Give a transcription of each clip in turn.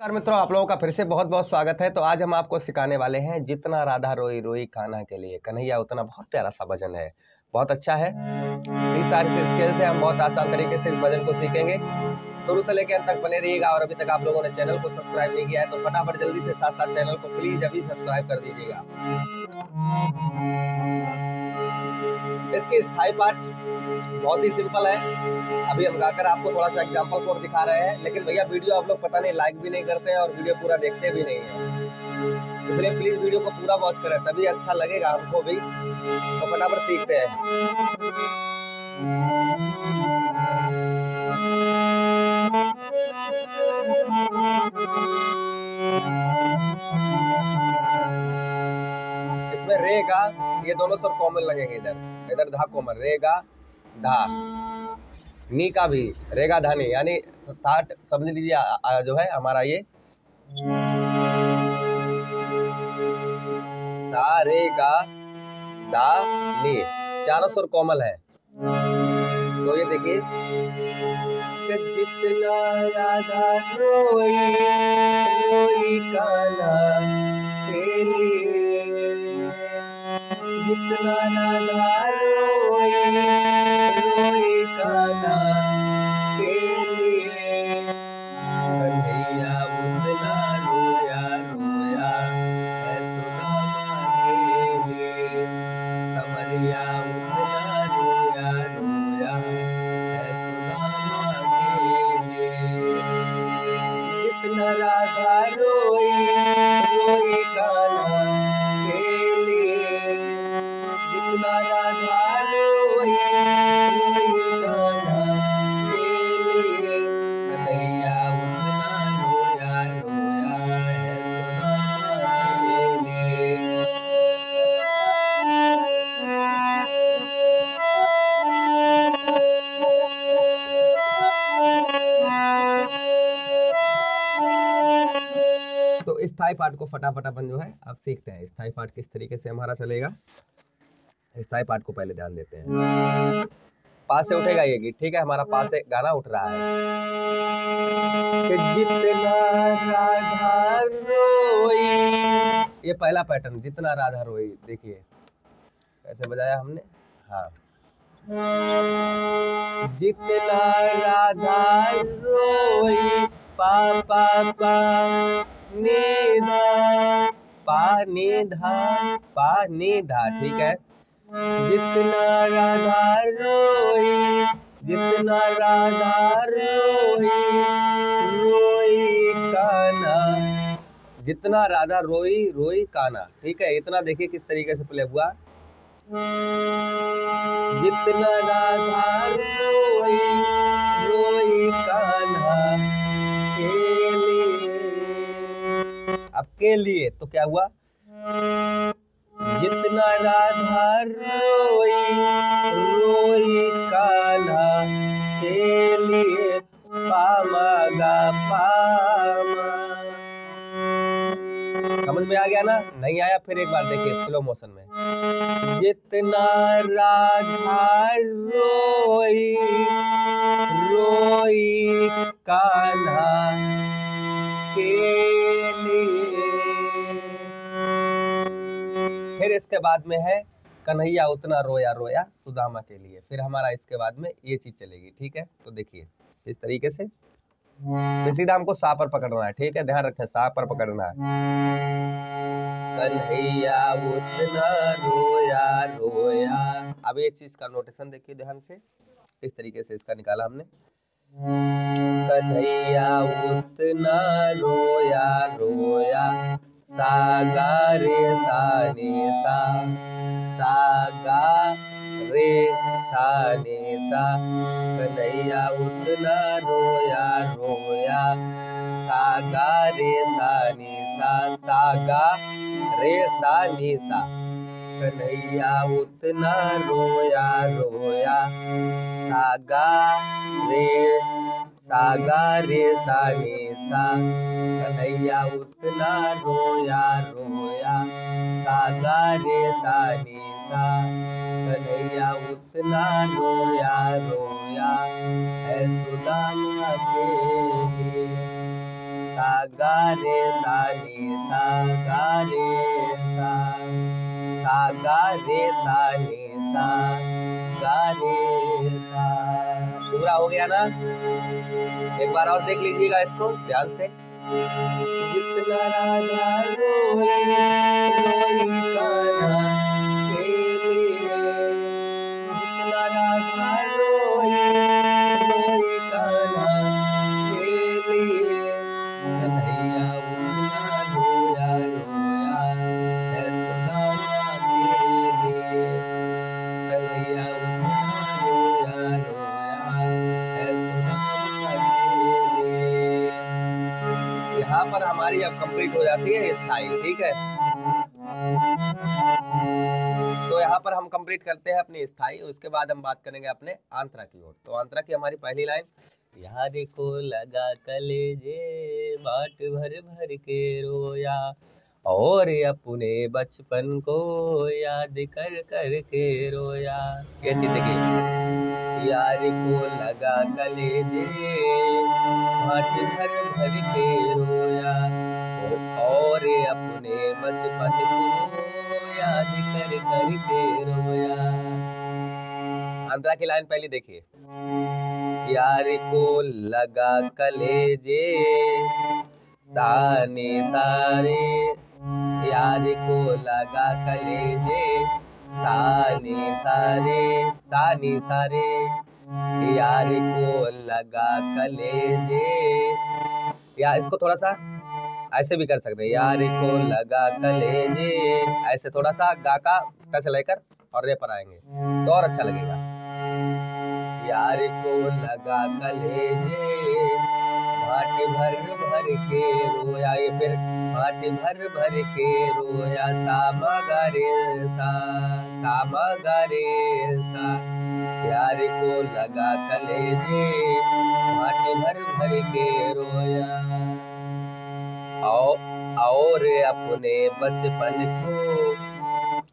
नमस्कार मित्रों, आप लोगों का फिर से बहुत बहुत स्वागत है। तो आज हम आपको सिखाने वाले हैं जितना राधा रोई रोई खाना के लिए। कन्हैया, उतना बहुत प्यारा सा भजन है। बहुत अच्छा है। स्केल से हम बहुत आसान तरीके से इस भजन को सीखेंगे। शुरू से लेकर अंत तक बने रहिएगा और अभी तक आप लोगों ने चैनल को सब्सक्राइब नहीं किया है तो फटाफट जल्दी से साथ साथ चैनल को प्लीज़ अभी सब्सक्राइब कर दीजिएगा। इसकी स्थायी पाठ बहुत ही सिंपल है। अभी हम गाकर आपको थोड़ा सा एग्जांपल कोड दिखा रहे हैं, लेकिन भैया वीडियो आप लोग पता नहीं लाइक भी नहीं करते हैं और वीडियो पूरा देखते भी नहीं है। इसलिए प्लीज़ वीडियो को पूरा वॉच करें, तभी अच्छा लगेगा हमको भी। तो फटाफट सीखते हैं। इसमें रे, गा, ये दोनों सब कॉमन लगेंगे इधर। इधर धा कॉमन रे गा धा। नी का भी, रेगा धानी यानी थाट समझ लीजिए जो है हमारा ये। सा रे गा दा नी। चारों सुर कोमल है। तो ये देखिए। जितना राधा रोई रोई काना जितना राधा रोई रोई के स्थायी पाठ को फटाफट अपन जो है, अब सीखते हैं। स्थायी पाठ किस तरीके से हमारा चलेगा? स्थायी पाठ को पहले ध्यान देते हैं। पास से उठेगा ये गीत, ठीक है? हमारा पास से गाना उठ रहा है। कि जितना राधा ये पहला पैटर्न जितना राधा रोई, देखिए। कैसे बजाया हमने? हाँ। जितना राधा रोई, पा पा पा निधा पा निधा पा निधा ठीक है? जितना राधा रोई, जितना राधा रोई रोई काना। जितना राधा रोई रोई काना, ठीक है? इतना देखिए किस तरीके से प्ले हुआ। जितना राधा रोई रोई कान्हा अब के लिए तो क्या हुआ? जितना राधा रोई रोई कान्हा के लिए पामा गा पामा समझ में आ गया ना? नहीं आया फिर एक बार देखिए स्लो मोशन में। जितना राधा रोई रोई कान्हा के फिर इसके बाद में है, कन्हैया उतना रोया रोया सुदामा के लिए। फिर हमारा इसके बाद में ये चीज़ चलेगी, ठीक है? तो देखिए, इस तरीके से। फिर सीधा हमको सा पर पकड़ना है, ठीक है? ध्यान रखें सा पर पकड़ना है। कन्हैया उतना रोया रोया। अब ये चीज़ का नोटेशन देखिए ध्यान से। इस तरीके से इसका निकाला हमने। कन्हैया उतना रोया रोया। सा गा रे सा ने सा सा गा रे सा ने सा कन्हैया उतना रोया रोया। सा गा रे सा ने सा सा गा रे सा ने सा कन्हैया उतना रोया रोया। सा गा रे सा गा रे सा ने सा कन्हैया उतना रोया रोया। सा गा रे सा ने सा। कन्हैया उतना रोया रोया। है सुदामा के लिए सा गा रे सा नी सा गा रे सा। सा गा रे सा नी सा गा सा। पूरा हो गया ना? एक बार और देख लीजिएगा इसको ध्यान से। जितना राधा रोए रोई काना तेरे जितना राधा हमारी अब कंप्लीट हो जाती है स्थायी ठीक है? तो यहाँ पर हम कंप्लीट करते हैं अपनी स्थायी, उसके बाद हम बात करेंगे अपने आंतरा की ओर। तो आंतरा की हमारी पहली लाइन यार को लगा कलेजे, बाट भर भर के रोया, और अपने बचपन को याद कर कर के रोया। ये चीज़ देखिए। यार को लगा कलेजे बाट भर भर के रोया और अपने बचपन को याद कर कर के रोया। अंतरा की लाइन पहले देखिए। यार को लगा कलेजे साने सारे यार को लगा कलेजे साने सारे साने सारे यार को लगा कलेजे या इसको थोड़ा सा ऐसे भी कर सकते हैं। यार को लगा कलेजे ऐसे थोड़ा सा गा का टच लेकर और रे पर आएँगे। तो और अच्छा लगेगा। यार को लगा कलेजे भाट भर भर के रोया ये फिर भाट भर भर के रोया सामा गारे सा सामा गारे सा। यार को लगा कलेजे भाट भर भर के रोया। आओ और अपने बचपन को।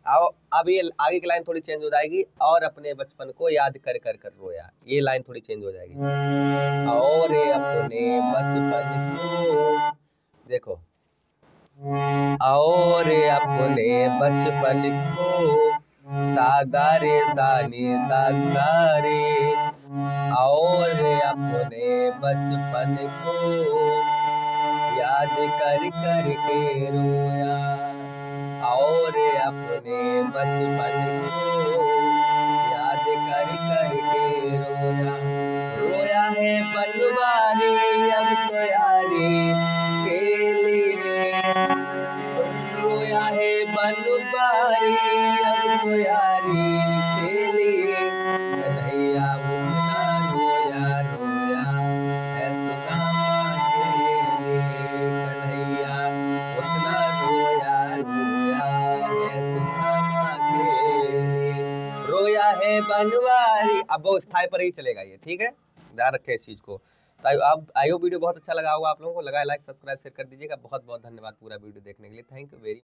आओ, अब ये आगे की लाइन थोड़ी चेंज हो जाएगी और अपने बचपन को याद कर कर कर रोया। ये लाइन थोड़ी चेंज हो जाएगी। और अपने बचपन को। देखो। और अपने बचपन को। सागारे सानी सागारे, और अपने बचपन को याद कर कर के रोया। और अपने बचपन को याद कर कर के रोया। रोया है बनवारी अब तो यारी रोया है अब वो स्थायी पर ही चलेगा ये, ठीक है? ध्यान रखें इस चीज़ को। तो आप आई वीडियो बहुत अच्छा लगा होगा आप लोगों को। लगा लाइक सब्सक्राइब शेयर कर दीजिएगा। बहुत बहुत धन्यवाद पूरा वीडियो देखने के लिए। Thank you very